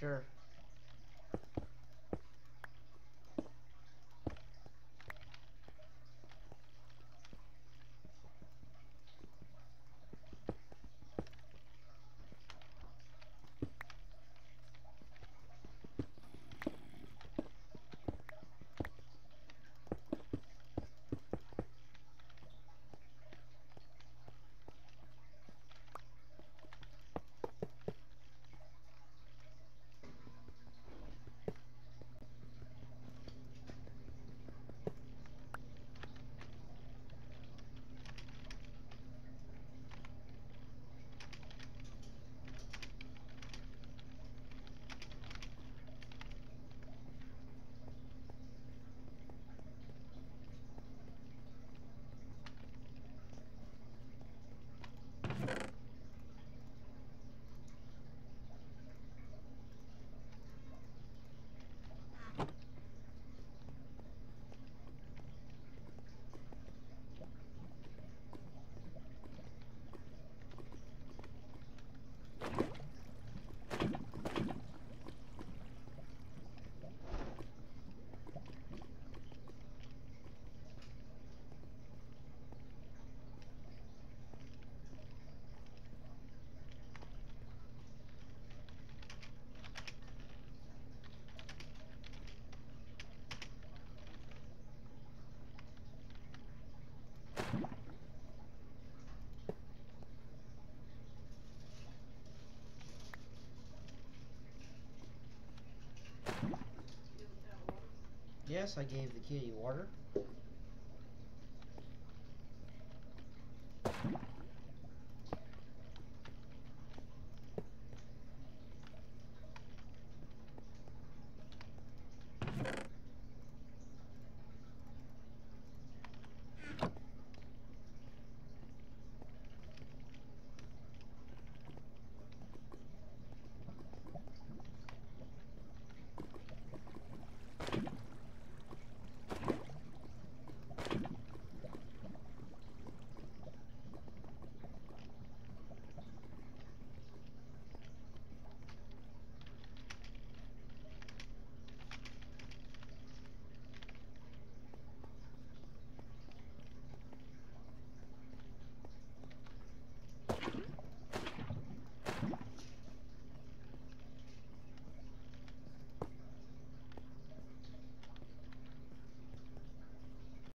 Sure. Yes, I gave the kitty water.